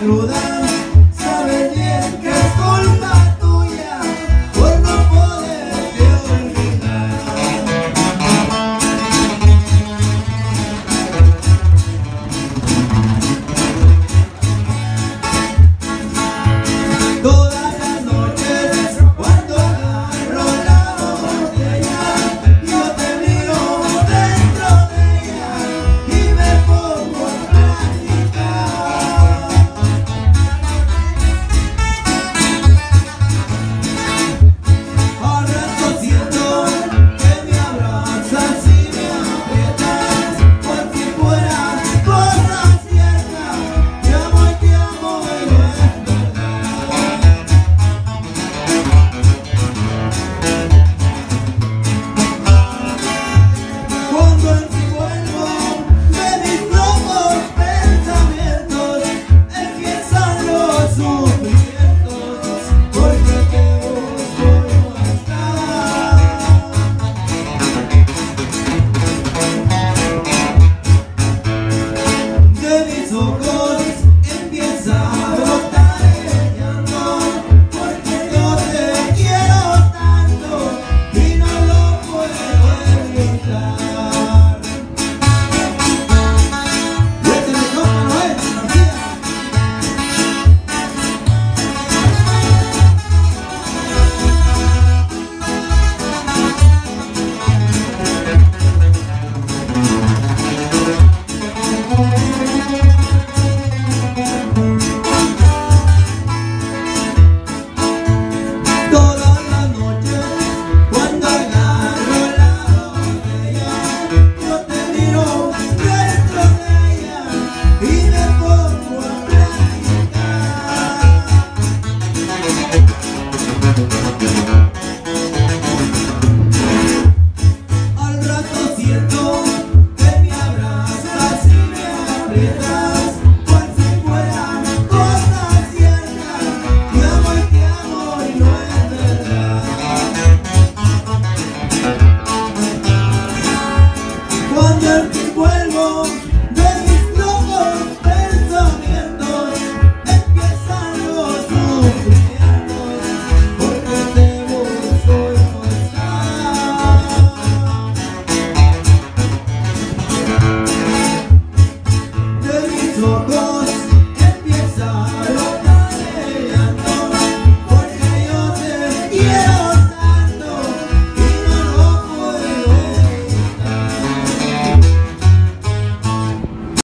cruda. no gone.